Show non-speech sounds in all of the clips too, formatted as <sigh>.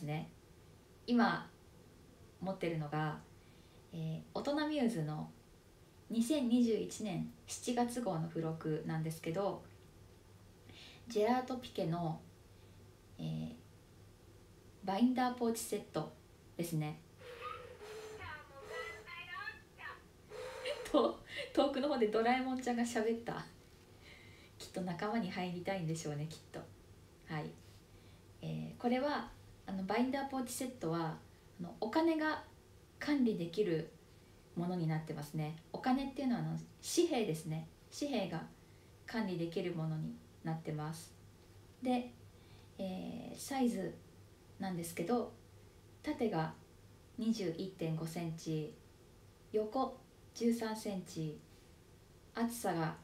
ますね。今持ってるのが、えー、大人ミューズの2021年7月号の付録なんですけどジェラートピケの、えー、バインダーポーチセットですね。と遠くの方でドラえもんちゃんが喋った。きっと仲間に入りたいんでしょうねきっと。はい、えー、これはあのバインダーポーチセットはあのお金が管理できるものになってますね。お金っていうのはあの紙幣ですね。紙幣が管理できるものになってます。で、えー、サイズなんですけど縦が2 1 5センチ横1 3センチ厚さが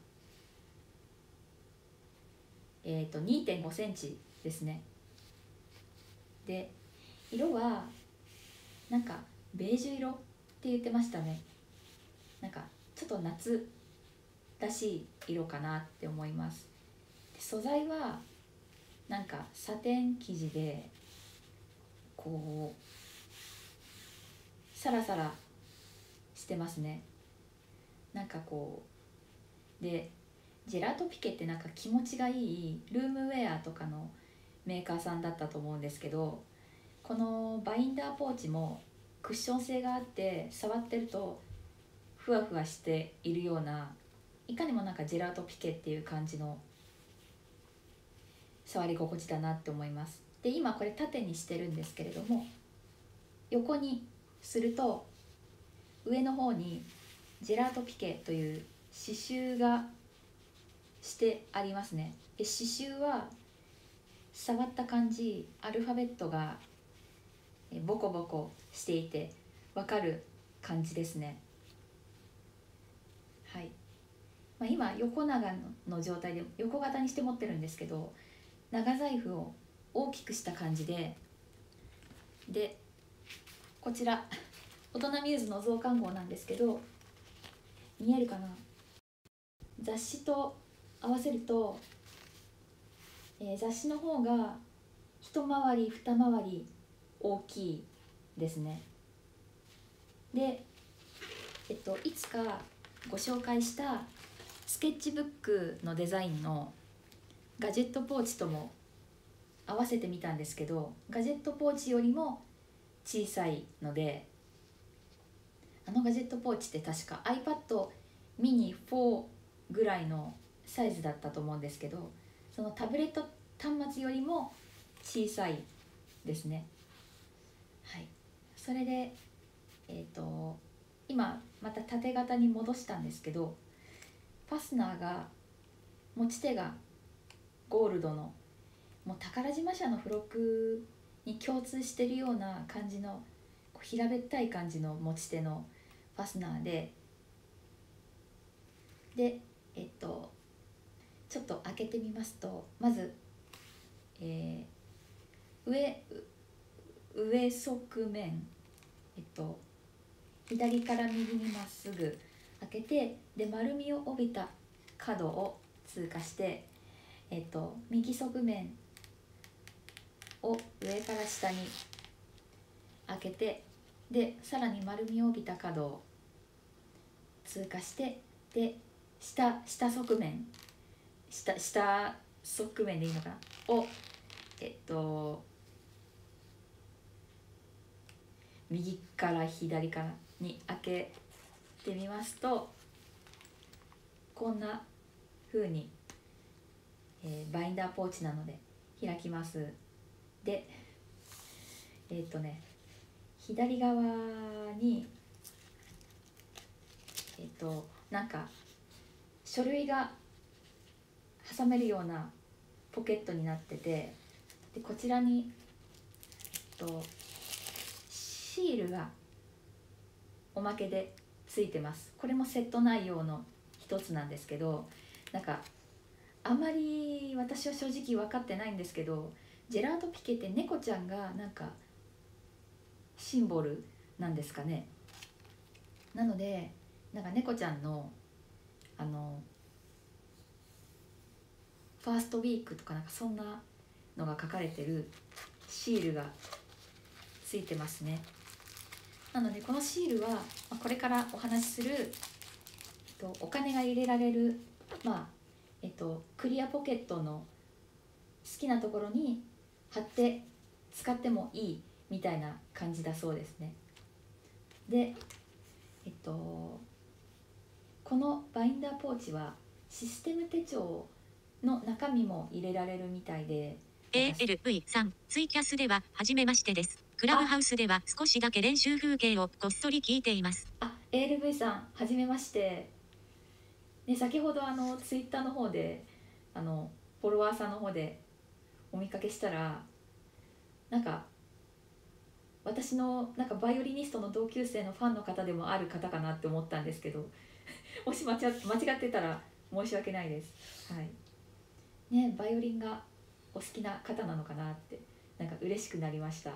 えーと、2 5センチですね。で色はなんかベージュ色って言ってましたね。なんかちょっと夏らしい色かなって思います。素材はなんかサテン生地でこうサラサラしてますね。なんかこうでジェラートピケってなんか気持ちがいいルームウェアとかのメーカーさんだったと思うんですけどこのバインダーポーチもクッション性があって触ってるとふわふわしているようないかにもなんかジェラートピケっていう感じの触り心地だなって思います。で今これ縦にしてるんですけれども横にすると上の方にジェラートピケという刺繍がしてありますね。で刺繍は触った感じアルファベットがボコボコしていてわかる感じですね。はい、まあ、今横長の状態で横型にして持ってるんですけど長財布を大きくした感じででこちら大人ミューズの増刊号なんですけど見えるかな？雑誌と合わせると、えー、雑誌の方が一回り二回り大きいですね。で、えっと、いつかご紹介したスケッチブックのデザインのガジェットポーチとも合わせてみたんですけどガジェットポーチよりも小さいのであのガジェットポーチって確か iPad mini4 ぐらいのサイズだったと思うんですけどそのタブレット端末よりも小さいですね。はい。それでえっ、ー、と今また縦型に戻したんですけどファスナーが持ち手がゴールドのもう宝島社の付録に共通してるような感じの平べったい感じの持ち手のファスナーででえっとちょっと開けてみますとまず、えー、上上側面えっと左から右にまっすぐ開けてで丸みを帯びた角を通過して、えっと、右側面を上から下に開けてでさらに丸みを帯びた角を通過してで下下側面下下側面でいいのかな？をえっと右から左からに開けてみますとこんな風に、えー、バインダーポーチなので開きます。でえっ、とね左側にえっ、となんか書類が挟めるようなポケットになっててでこちらに、えっと、シールがおまけでついてます。これもセット内容の一つなんですけどなんかあまり私は正直分かってないんですけどジェラートピケって猫ちゃんがなんかシンボルなんですかね。なのでなんか猫ちゃんのあのファーストウィークとかなんかそんなのが書かれてるシールがついてますね。なのでこのシールはこれからお話しする、と、お金が入れられるまあえっとクリアポケットの好きなところに貼って使ってもいいみたいな感じだそうですね。でえっとこのバインダーポーチはシステム手帳の中身も入れられるみたいで。ALV さんツイキャスでは初めましてです。クラブハウスでは少しだけ練習風景をこっそり聞いています。あ ALV さんはじめまして。ね先ほどあのツイッターの方であのフォロワーさんの方でお見かけしたらなんか私のなんかバイオリニストの同級生のファンの方でもある方かなって思ったんですけど <laughs> もし間違間違ってたら申し訳ないです。はいねバイオリンがお好きな方なのかなってなんか嬉しくなりました。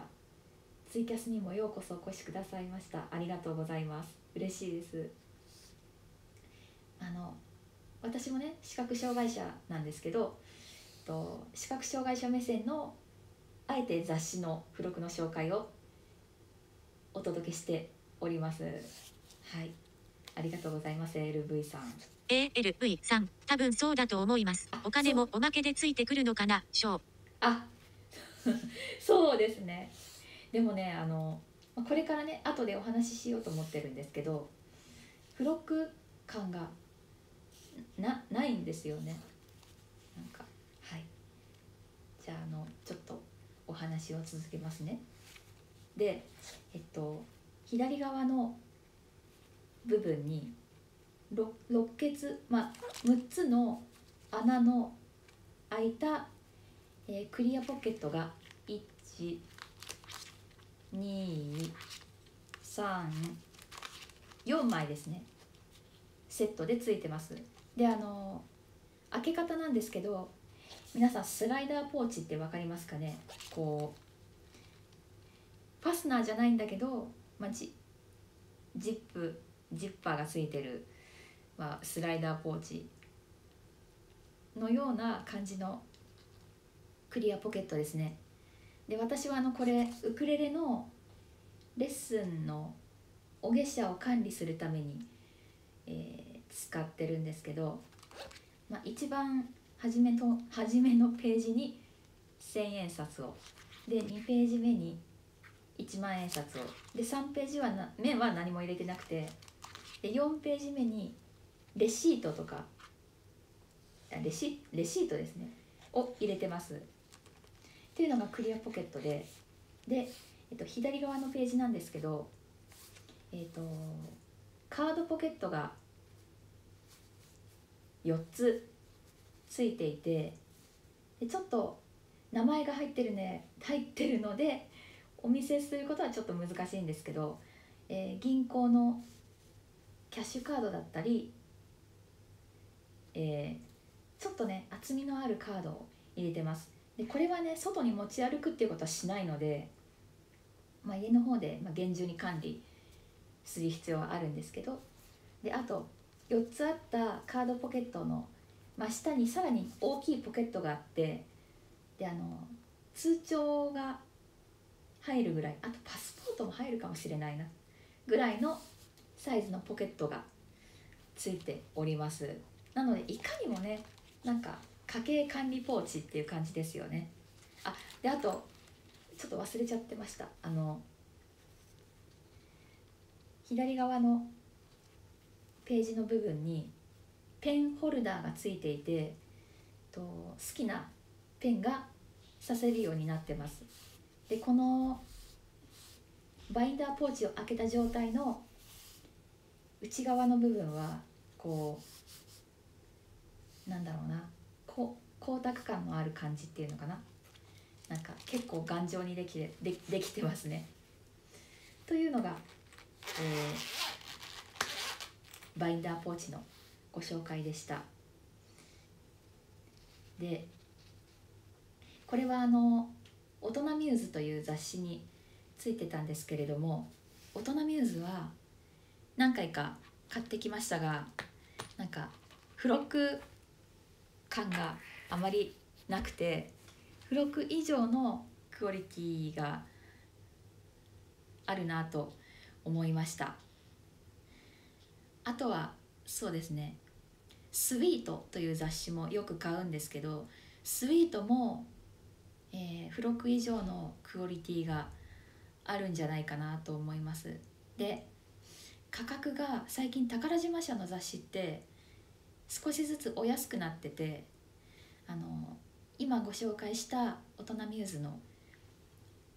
ツイキャスにもようこそお越しくださいました。ありがとうございます。嬉しいです。あの私もね視覚障害者なんですけどと視覚障害者目線のあえて雑誌の付録の紹介をお届けしております。はい。ありがとうございます LV さん。ALV さん多分そうだと思います。あお金もおまけでついてくるのかな？しょうあ <laughs> そうですね。でもねあのまあこれからね後でお話ししようと思ってるんですけど付録感がなないんですよね。なんかはい。じゃああのちょっとお話を続けますね。でえっと左側の部分にろ六血まあ6つの穴の開いた、えークリアポケットが123 4枚ですね。セットでついてます。であの開け方なんですけど皆さんスライダーポーチって分かりますかね？こうファスナーじゃないんだけど、まあ、ジジップジッパーがついてる、まあ、スライダーポーチのような感じのクリアポケットですね。で私はあのこれウクレレのレッスンのお月謝を管理するために、えー使ってるんですけど、まあ、一番初めと初めのページに1,000円札をで2ページ目に1万円札をで3ページはな目は何も入れてなくてで4ページ目にレシートとか。レシレシートですね。を入れてます。っていうのがクリアポケットで。で、えっと、左側のページなんですけどえっとカードポケットが4つついていてでちょっと名前が入ってるね入ってるのでお見せすることはちょっと難しいんですけど、えー銀行のキャッシュカードだったり、えーちょっとね厚みのあるカードを入れてます。でこれはね外に持ち歩くっていうことはしないので、まあ、家の方で、ま、厳重に管理する必要はあるんですけど。であと4つあったカードポケットの真下にさらに大きいポケットがあってであの通帳が入るぐらいあとパスポートも入るかもしれないなぐらいのサイズのポケットがついております。なのでいかにもねなんか家計管理ポーチっていう感じですよね。あであとちょっと忘れちゃってました。あの左側のページの部分にペンホルダーがついていてと好きなペンが刺せるようになってます。でこのバインダーポーチを開けた状態の内側の部分はこうなんだろうな。こ光沢感のある感じっていうのかな。なんか結構頑丈にできてでできてますね。というのが、えーバインダーポーチのご紹介でした。でこれはあの「大人ミューズ」という雑誌についてたんですけれども大人ミューズは何回か買ってきましたがなんか付録感があまりなくて付録以上のクオリティがあるなと思いました。あとはそうですね「スイート」という雑誌もよく買うんですけどスイートも、えー、付録以上のクオリティがあるんじゃないかなと思います。で価格が最近宝島社の雑誌って少しずつお安くなっててあの今ご紹介した大人ミューズの、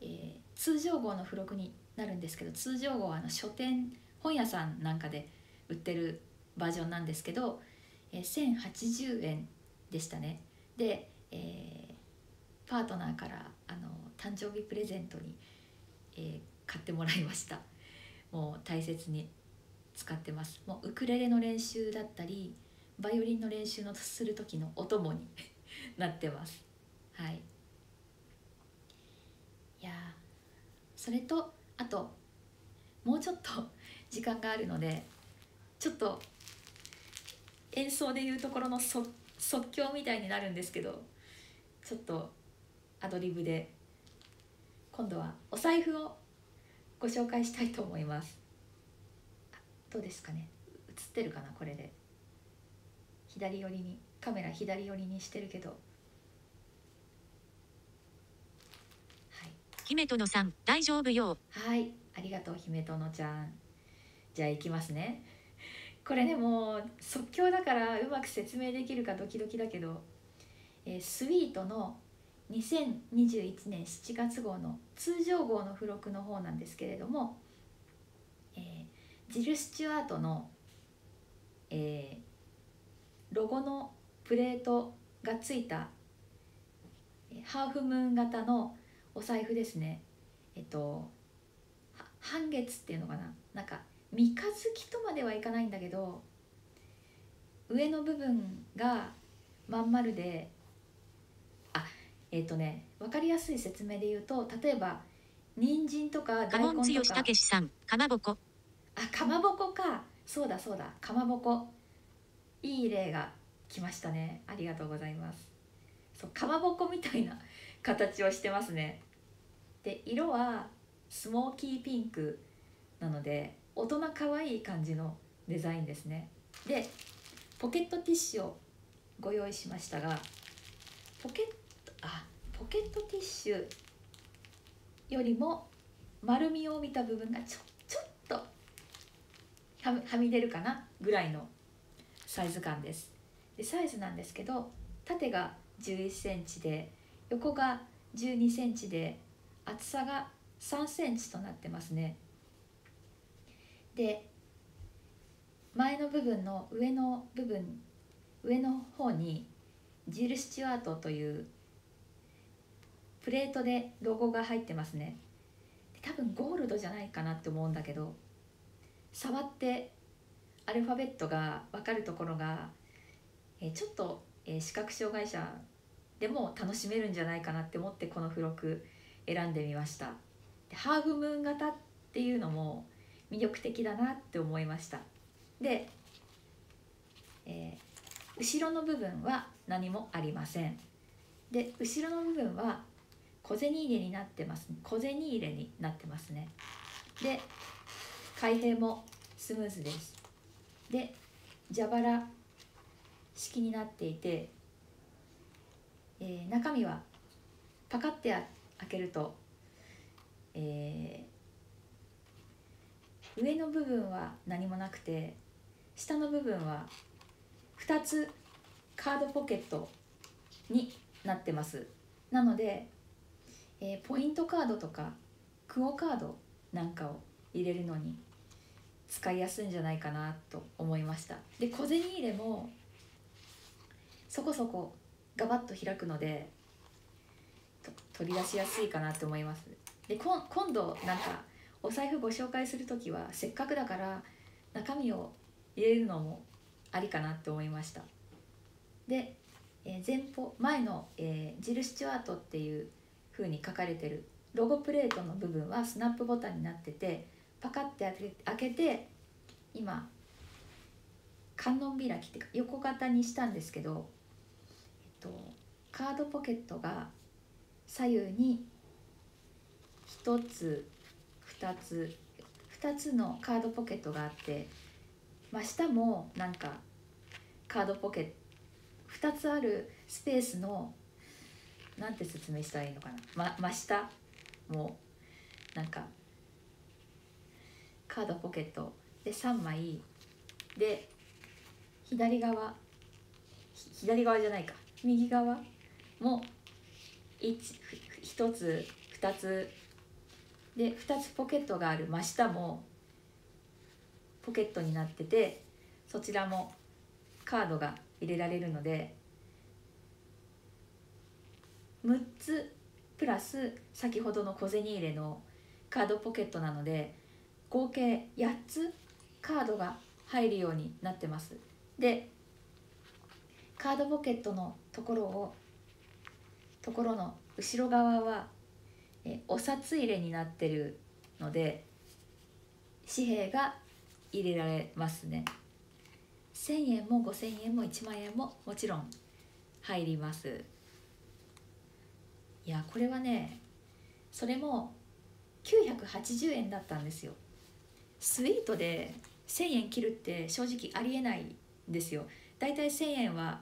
えー、通常号の付録になるんですけど通常号はあの書店本屋さんなんかで売ってるバージョンなんですけど、えー、1080円でしたね。で、えー、パートナーからあの誕生日プレゼントに、えー、買ってもらいました。もう大切に使ってます。もうウクレレの練習だったりバイオリンの練習のする時のお供に <laughs> なってます。はい。いやそれとあともうちょっと <laughs> 時間があるのでちょっと演奏でいうところの即興みたいになるんですけどちょっとアドリブで今度はお財布をご紹介したいと思います。どうですかね？映ってるかな？これで。左寄りにカメラ左寄りにしてるけど。はい。姫殿さん大丈夫よ。はい。ありがとう姫殿ちゃん。じゃあ行きますね。これねもう即興だからうまく説明できるかドキドキだけど、えー、スイートの2021年7月号の通常号の付録の方なんですけれども、えー、ジル・スチュアートの、えー、ロゴのプレートがついたハーフムーン型のお財布ですね。えっと半月っていうのかな。なんか三日月とまではいかないんだけど上の部分がまん丸であえっ、とね分かりやすい説明で言うと例えば人参とか大根とか。さんかまぼこ。あかまぼこか。そうだそうだ。かまぼこいい例が来ましたね。ありがとうございます。そうかまぼこみたいな形をしてますね。で色はスモーキーピンクなので大人可愛い感じのデザインですね。でポケットティッシュをご用意しましたがポケットあポケットティッシュよりも丸みを帯びた部分がちょちょっとはみ出るかなぐらいのサイズ感です。でサイズなんですけど縦が11センチで横が12センチで厚さが3センチとなってますね。で前の部分の上の部分上の方にジル・スチュアートというプレートでロゴが入ってますね。多分ゴールドじゃないかなって思うんだけど触ってアルファベットが分かるところが、えちょっと、え視覚障害者でも楽しめるんじゃないかなって思ってこの付録選んでみました。でハーフムーン型っていうのも魅力的だなって思いました。で、えー、後ろの部分は何もありません。で後ろの部分は小銭入れになってます。小銭入れになってますね。で開閉もスムーズです。で蛇腹式になっていて、えー、中身はパカって開けると、えー、上の部分は何もなくて下の部分は2つカードポケットになってます。なので、えー、ポイントカードとかクオ・カードなんかを入れるのに使いやすいんじゃないかなと思いました。で小銭入れもそこそこガバッと開くので取り出しやすいかなって思います。で今度なんかお財布ご紹介する時はせっかくだから中身を入れるのもありかなって思いました。で、えー、前方前の、えー、ジル・スチュアートっていう風に書かれてるロゴプレートの部分はスナップボタンになっててパカッて開けて今観音開きっていうか横型にしたんですけど、えっと、カードポケットが左右に1つ2つ2つのカードポケットがあって真下もなんかカードポケット2つあるスペースのなんて説明したらいいのかな、ま、真下もなんかカードポケット。で3枚。で左側。左側じゃないか。右側も 1, 1つ2つ。で2つポケットがある。真下もポケットになっててそちらもカードが入れられるので6つプラス先ほどの小銭入れのカードポケットなので合計8つカードが入るようになってます。でカードポケットのところをところの後ろ側はえお札入れになってるので紙幣が入れられますね。1000円も5000円も1万円ももちろん入ります。いやこれはねそれも980円だったんですよ。スイートで1000円切るって正直ありえないんですよ。だいたい1000円は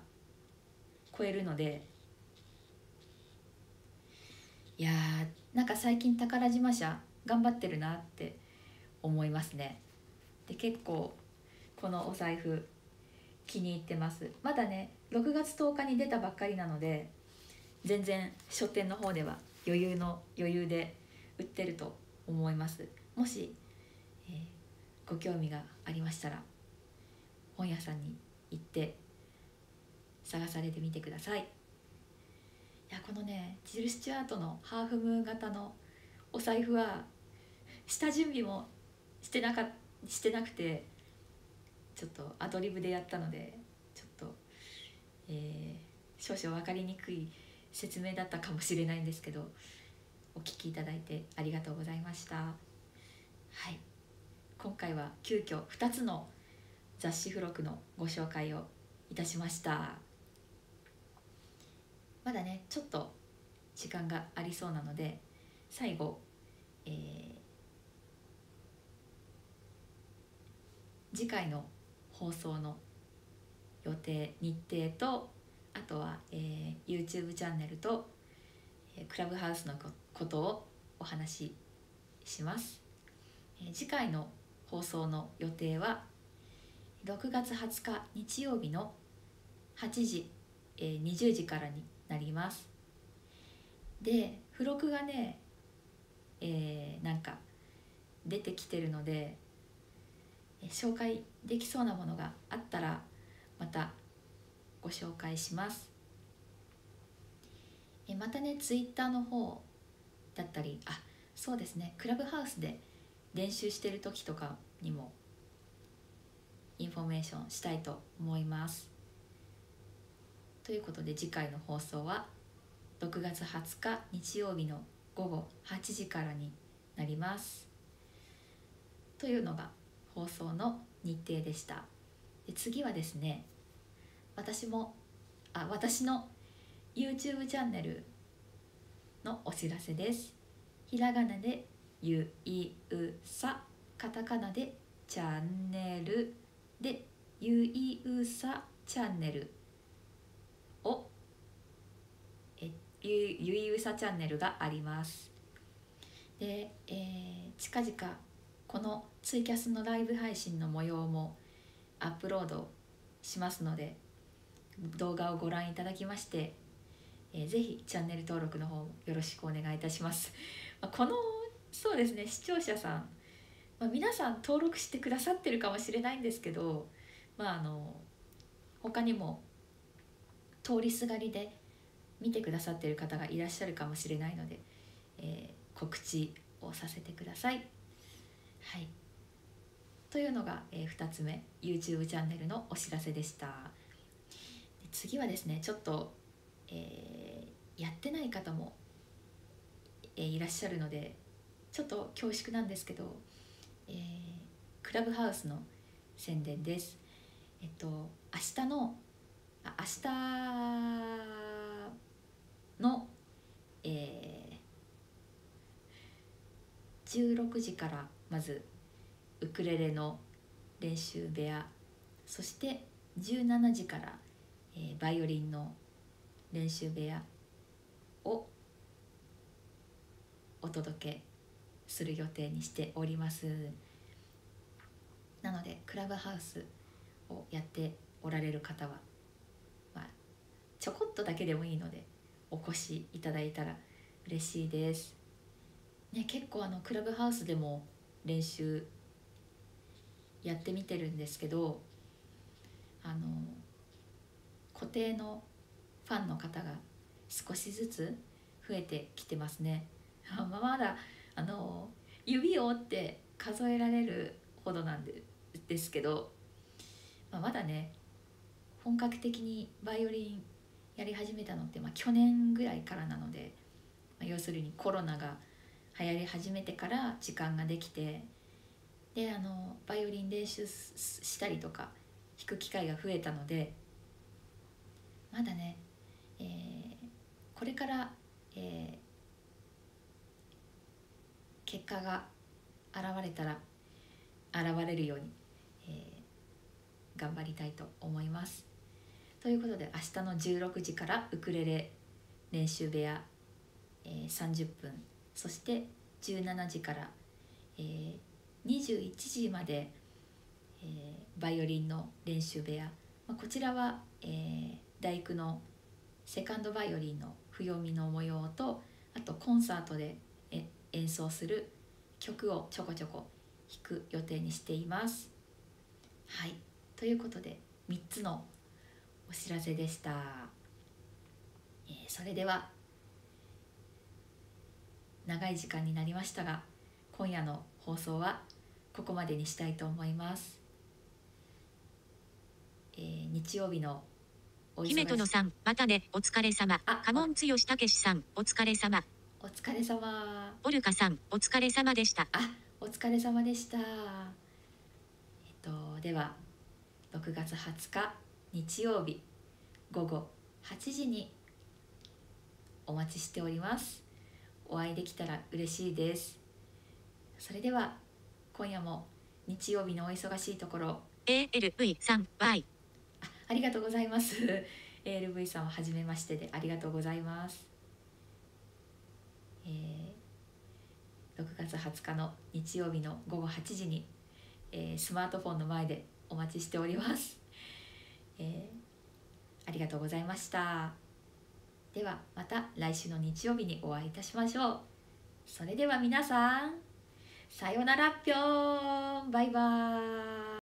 超えるので。いやーなんか最近宝島社頑張ってるなって思いますね。で結構このお財布気に入ってます。まだね6月10日に出たばっかりなので全然書店の方では余裕の余裕で売ってると思います。もし、えーご興味がありましたら本屋さんに行って探されてみてください。いやこのねジル・スチュアートのハーフムーン型のお財布は下準備もしてなかしてなくてちょっとアドリブでやったのでちょっと、えー少々分かりにくい説明だったかもしれないんですけどお聞きいただいてありがとうございました。はい。今回は急遽2つの雑誌付録のご紹介をいたしました。まだねちょっと時間がありそうなので最後、えー次回の放送の予定日程とあとは、えー YouTube チャンネルと、えークラブハウスのことをお話しします、えー次回の放送の予定は6月20日日曜日の8時、えー20時からになります。で付録がね、えーなんか出てきてるので紹介できそうなものがあったらまたご紹介します。えまたねツイッターの方だったりあそうですねクラブハウスで練習してる時とかにもインフォメーションしたいと思います。ということで次回の放送は6月20日日曜日の午後8時からになります。というのが放送の日程でした。で次はですね私もあ私の YouTube チャンネルのお知らせです。ひらがなでゆいうさカタカナでチャンネルでゆいうさチャンネルをえゆゆいうさチャンネルがありますで、えー近々このツイキャスのライブ配信の模様もアップロードしますので動画をご覧いただきまして、えーぜひチャンネル登録の方もよろしくお願いいたします。まこのそうですね視聴者さん、まあ、皆さん登録してくださってるかもしれないんですけど、まあ、あの他にも通りすがりで見てくださってる方がいらっしゃるかもしれないので、えー告知をさせてください。はい、というのが、え2つ目 YouTube チャンネルのお知らせでした。次はですねちょっと、えーやってない方も、えーいらっしゃるのでちょっと恐縮なんですけど、えークラブハウスの宣伝です。えっと明日のあ明日の、えー16時からまずウクレレの練習部屋そして17時から、えーバイオリンの練習部屋をお届けする予定にしておりますなのでクラブハウスをやっておられる方は、まあ、ちょこっとだけでもいいのでお越しいただいたら嬉しいです、ね、結構あのクラブハウスでも練習やってみてるんですけどあの固定のファンの方が少しずつ増えてきてますね。まだあの指を折って数えられるほどなんでですけど、まあ、まだね本格的にバイオリンやり始めたのって、まあ、去年ぐらいからなので、まあ、要するにコロナが流行り始めてから時間ができてであのバイオリン練習したりとか弾く機会が増えたのでまだね、えーこれから、えー結果が現れたら現れるように、えー頑張りたいと思います。ということで明日の16時からウクレレ練習部屋、えー30分そして17時から、えー21時まで、えーバイオリンの練習部屋、まあ、こちらは、えー大工のセカンドバイオリンの不読みの模様とあとコンサートで演奏する曲をちょこちょこ弾く予定にしています。はいということで3つのお知らせでした。えーそれでは長い時間になりましたが今夜の放送はここまでにしたいと思います。えー日曜日の姫殿さん、またね、お疲れ様あ。カモン剛たけしさん、お疲れ様。お疲れ様。オルカさん、お疲れ様でした。あお疲れ様でした。えっとでは6月20日日曜日午後8時にお待ちしております。お会いできたら嬉しいです。それでは今夜も日曜日のお忙しいところ。ALV さん、Y。あありがとうございます。ALV さんは初めましてでありがとうございます、えー6月20日の日曜日の午後8時に、えースマートフォンの前でお待ちしております、<laughs> えーありがとうございました。ではまた来週の日曜日にお会いいたしましょう。それでは皆さんさようならぴょん。バイバーイ。